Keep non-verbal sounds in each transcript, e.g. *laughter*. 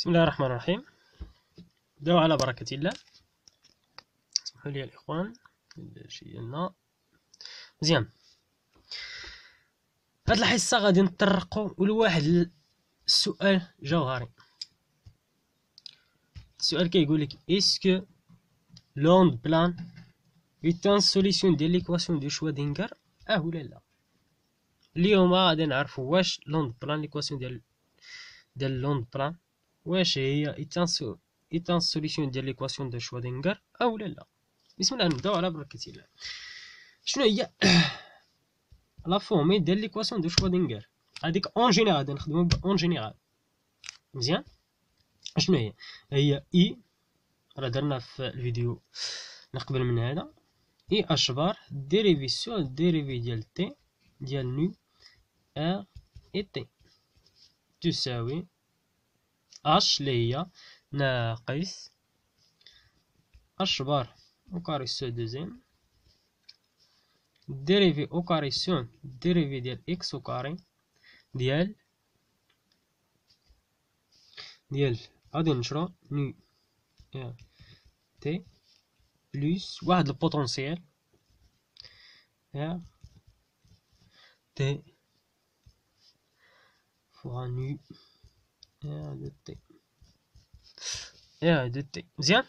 بسم الله الرحمن الرحيم. نبداو على بركة الله. اسمحوا لي الإخوان شي لنا مزيان. هاد الحصة غادي نطرقو لواحد السؤال جوهري. السؤال كيقول لك est-ce que l'onde plane est une solution ديال l'équation de Schrödinger آه ولا لا اليوم غادي نعرفو واش l'onde plane l'équation ديال ديال l'onde plane واش هي est une solution ديال l'équation de Schrödinger أو لا لا بسم الله نبداو على بركة الله شنو هي la forme ديال l'équation de Schrödinger هذيك en général غادي نخدمو en général مزيان شنو هي هي اي راه درنا في الفيديو نقبل من هذا i h barre dérivée sur dérivée ديال t ديال nu r et t تساوي اش اللي هي ناقص h barre au carré sur deux m. dérivée au carré sur dérivée ديال x au carré ديال ديال غادي نشرو nu t plus واحد ال potentiel t fois nu r de t r de t مزيان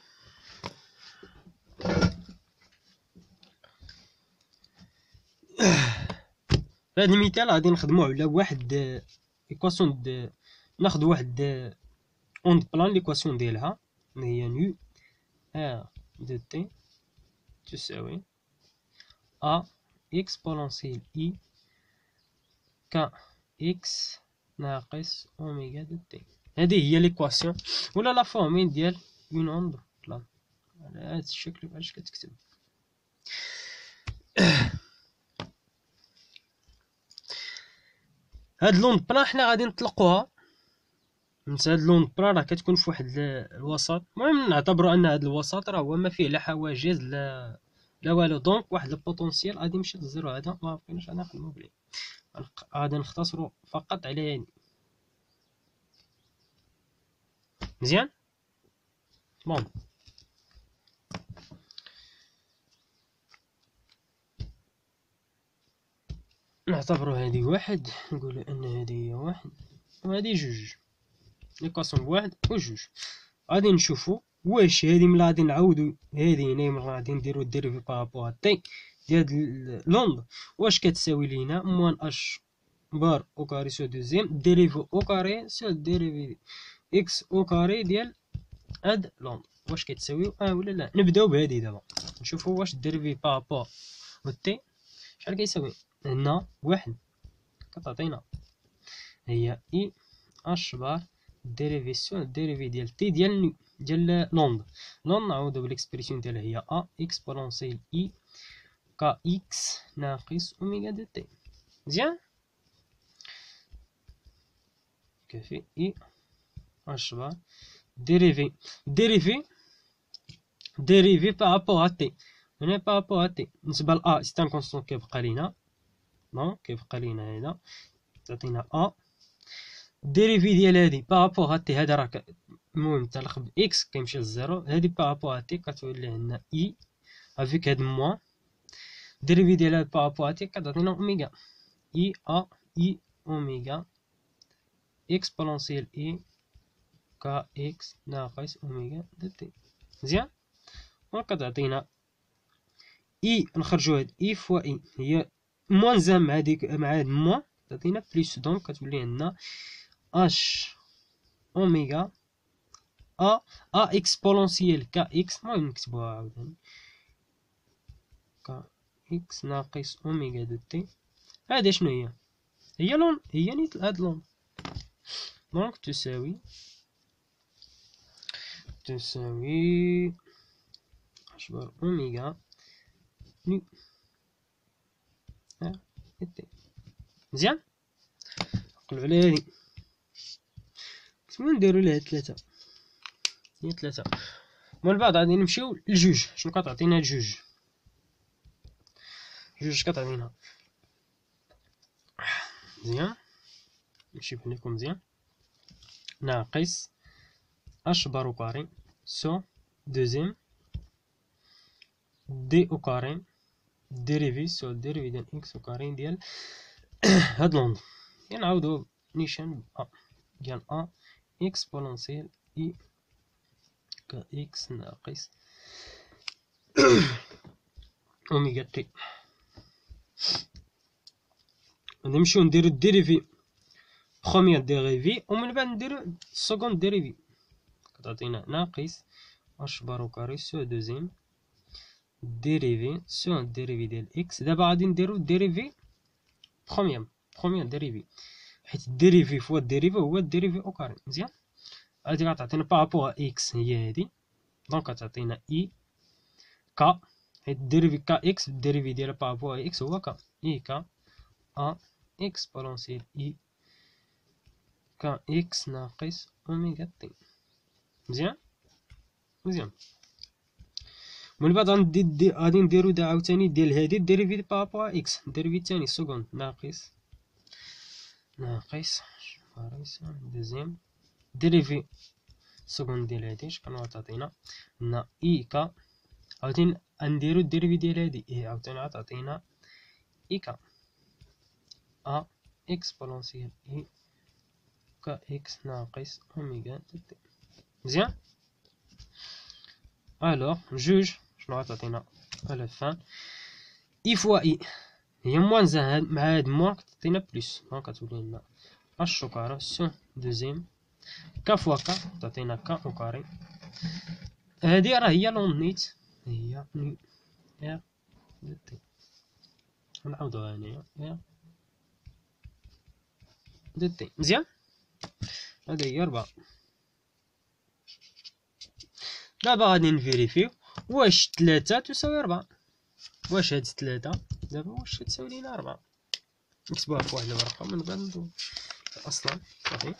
في هذا المثال غادي نخدمو على واحد équation د ناخذ واحد onde plane l'équation ديالها. هي nu r de t تساوي a exponentielle i k x ناقص oméga de t هذه هي l'équation ولا la forme ديال une onde plane على هذا الشكل باش كتكتب. *coughs* هاد l'onde plane حنا غادي نطلقوها. نيت هاد l'onde plane راه كتكون في واحد الوسط. المهم نعتبروا أن هاد الوسط راه هو ما فيه لا حواجز لا لا والو. donc واحد ال potentiel غادي يمشي لل zéro هذا ما بقيناش أنا نخدمو بليه غادي نختصروا فقط على يعني. مزيان؟ bon نعتبرو هادي واحد نقولو أن هادي هي واحد وهادي جوج. l'équation بواحد وجوج. غادي نشوفو واش هادي ملي غادي نعاودو هادي هنا ملي غادي نديرو ال dérivée par rapport t ديال l'onde واش كتساوي لينا moins h barre au carré sur deux m dérivée au carré sur dérivée x au carré ديال هاد l'onde واش كتساويو آه ولا لا نبداو بهادي دابا نشوفو واش dérivée par rapport au t شحال كيساوي هنا واحد كتعطينا هي i h barre dérivation dérivée ديال t ديال ديال l'onde l'onde نعوضو بال expression ديالها هي a exponentielle i k x ناقص oméga de t مزيان كافي i h barre ديريفي ديريفي ديريفي بارابور تي هنا بارابور تي بالنسبة ل ا سي ان كونستون كيبقى لينا نو كيبقى لينا هنا تعطينا ا ديريفي ديال هادي بارابور تي هذا راه المهم تلخب إكس كيمشي للزيرو. هادي بارابور تي كتولي عندنا اي افيك هاد موان ديريفي ديال هاد بارابور ا تي كتعطينا اوميغا اي ا اي oméga exponentielle i k x ناقص oméga de t مزيان وكتعطينا i نخرجو هاد i fois i هي moins زام مع هاديك مع هاد moins تعطينا plus donc كتولي عندنا h oméga a a exponentielle k x المهم نكتبوها عاوتاني إكس ناقص اوميغا دو تي. هذا شنو هي؟ هي لون هي نيت هاد لون. دونك تساوي تساوي عشرة أوميغا نو ها تي. مزيان؟ نقلو على هادي كتبو نديرو لها تلاتة هي تلاتة من بعد غادي نمشيو لجوج شنو كتعطينا جوج جوج كتعطينا مزيان نمشي هكا مزيان ناقص h bar au carré sur deuxième d au carré dérivé sur dérivé ديال x au carré ديال *clears throat* هاد لوند نعاودو نيشان أ ديال a. exponentielle i. k x ناقص *clears throat* oméga t. نمشيو نديرو ال dérivée. première dérivée ومن بعد نديرو seconde dérivée كتعطينا ناقص h barre au carré sur deux m dérivée sur dérivée ديال x دابا غادي نديرو dérivée première première dérivée حيت ال dérivée fois ال dérivée هو ال dérivée au carré مزيان؟ هادي غتعطينا par rapport x هي هادي. donc غتعطينا i k حيت ال dérivée k x ال dérivée ديالها par rapport x هو k i k a exponentielle i k x ناقص oméga t مزيان مزيان من بعد غندي غادي نديرو دا عاوتاني ديال هادي dérivée par rapport x dérivée الثاني seconde ناقص ناقص deuxième dérivée seconde ديال هادي شكون غتعطينا عندنا i k عاوتاني نديرو ال dérivée ديال هادي. i عاوتاني غتعطينا i k a exponentielle i k x ناقص oméga t مزيان؟ alors جوج. شنو غتعطينا à la fin. i fois i. هي moins زان مع هاد moins كتعطينا plus. donc كتولي لنا h carré sur deux m. k fois k تعطينا k au carré هادي راه هي l'onde نيت. هي nu r de t نعاودوها هنايا r de t مزيان؟ هذا هي ربعة دابا غادي ن vérifier و واش تلاتة تساوي ربعة واش هاد تلاتة؟ دابا واش تساوي لينا ربعة نكتبوها في واحد الورقة من بعد ندوز أصلا صافي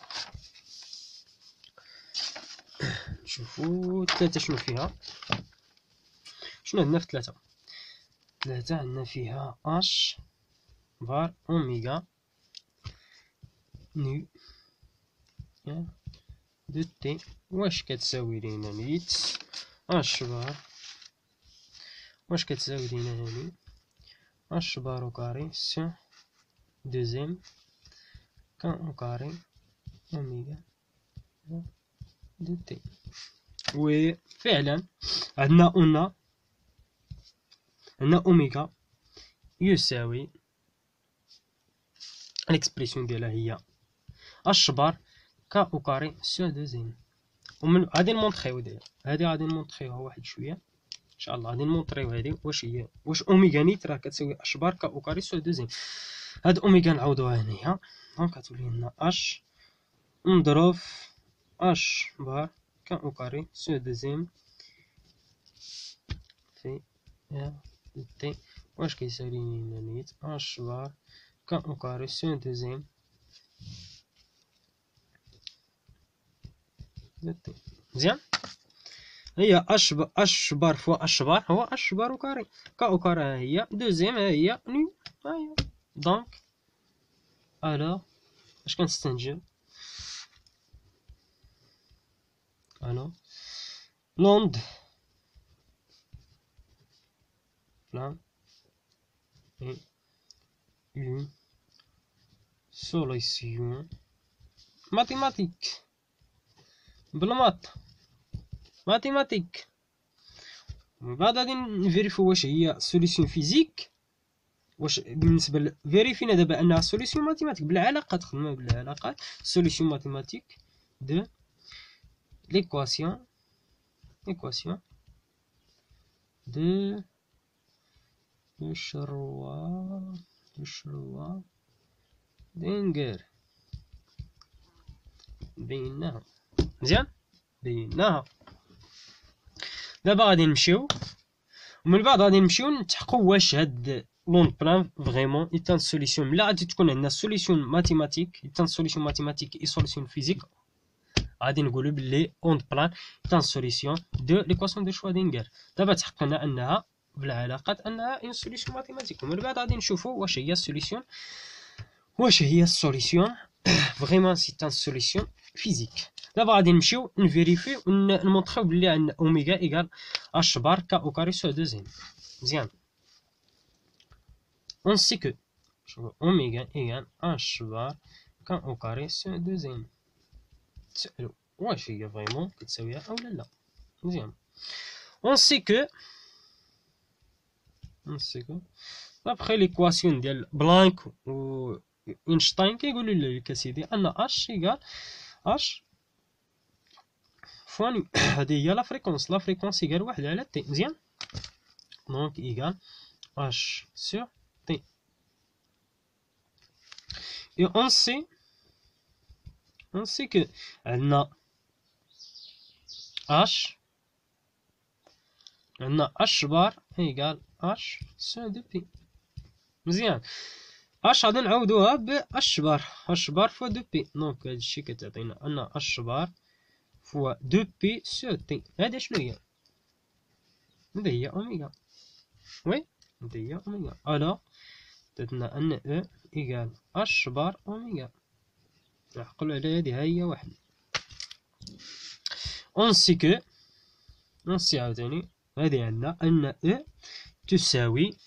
نشوفو تلاتة شنو فيها؟ شنو عندنا في تلاتة تلاتة عندنا فيها h barre oméga non de t واش كتساوي لينا نيت؟ h barre واش كتساوي لينا هاني h barre carré sur deux m k au carré oméga de t oui فعلا عندنا on a عندنا أوميغا يساوي ال expression ديالها هي h barre k au carré sur deux m ومن غادي ن montrer و داير. هادي غادي ن montrer وها واحد شوية. إن شاء الله غادي ن montrer و هادي. واش هي؟ واش أوميغا نيت راه كتساوي h barre k au carré sur deux m هاد أوميغا نعوضوها هنايا. donc غتولي لنا أش نضرب h barre k au carré sur deux m في ار تي واش كيساوي لنا نيت اش بار كا أو كاري سو دوزيام مزيان هي اش اش بار فوا اش بار هو اش بار وكاري كا أو كاري هي دوزيام ها هي ني ها هي دونك الوغ اش كنستنتجو ألو l'onde plane est une solution. Mathématique بال maths mathématique من بعد غادي ن vérifier و واش هي solution physique واش بالنسبة vérifier نا دابا أنها solution mathématique بالعلاقات خدمه بالعلاقات solution mathématique de l'équation l'équation de de Schrödinger بينهم مزيان بيناها دابا غادي نمشيو. ومن بعد غادي نمشيو نتحققوا واش هاد l'onde plane vraiment est une solution ملي غادي تكون عندنا solution mathématique est une solution mathématique et solution physique غادي نقولوا بلي onde plane est une solution de l'équation de Schrödinger دابا تحققنا انها بالعلاقات أنها une solution mathématique ومن بعد غادي نشوفوا واش هي ال solution واش هي ال solution vraiment c'est une solution physique دابا غادي نمشيو ن vérifier ون montrer و بلي عندنا oméga égale h barre k au carré sur deux m مزيان on sait que oméga égale h barre k au carré sur deux m تسألو واش هي vraiment كتساويها اولا لا مزيان on sait que on sait que d'après l'équation ديال بلانك و Einstein كيقولوا لك اسيدي on a h égale h fois nu هادي هي la fréquence la fréquence égale واحد على t مزيان donc égale h sur t et on sait on sait que عندنا h عندنا h barre égale h sur deux pi مزيان. h غادي نعوضوها h barre h barre fois deux pi donc هادشي كتعطينا on a h barre fois deux pi sur t هادي شنو هي هادي هي oméga oui هادي هي oméga alors عطاتنا on a E égale h barre oméga نعقلو على هادي ها هي واحد on sait que on sait عاوتاني هادي عندنا on a E تساوي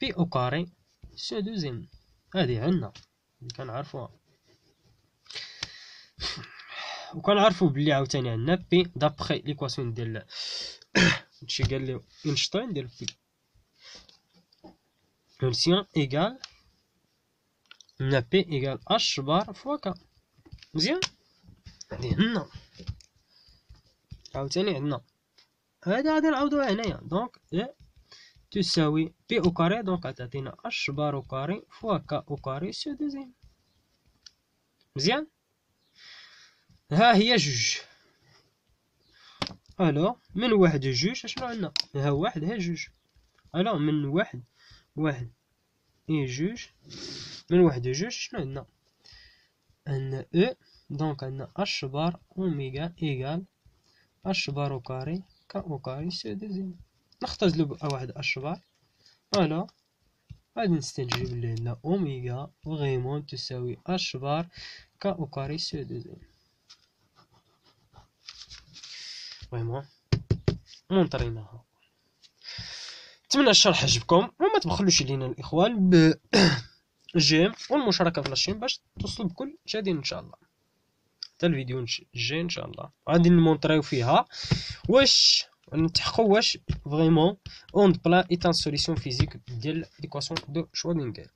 p au carré sur هادي عندنا كنعرفوها. وكنعرفو بلي عاوتاني عندنا p d'après l'équation ديال *coughs* هادشي قال لي Einstein ديال p impulsion égale عندنا p égale h barre fois k مزيان؟ هادي عندنا. عاوتاني عندنا. هادي غادي نعاودوها هنايا donc تساوي p au carré donc غتعطينا h barre au carré fois k au carré sur deux m مزيان ها هي جوج alors من واحد جوج اشنو عندنا ها واحد ها جوج alors من واحد واحد اي جوج من واحد جوج شنو عندنا عندنا E donc عندنا h barre oméga égale h barre au carré k au carré sur deux m نختزلو واحد h barre voilà غادي نستنتج بلي عندنا oméga vraiment تساوي h barre k au carré sur deux m vraiment montrer يناها. نتمنى الشرح عجبكم وما تبخلوش علينا الإخوان ب *coughs* j'aime والمشاركة في la chaîne باش توصلوا بكل جديد إن شاء الله. حتى الفيديو الجاي إن شاء الله. غادي ن montrer و فيها. واش نتحققوا واش vraiment onde plane est une solution physique ديال l'équation de Schrödinger